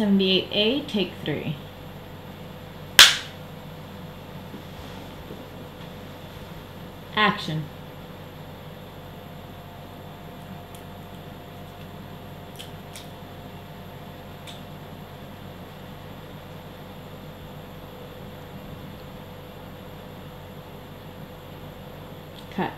Seventy-eight A, take three. Action. Cut.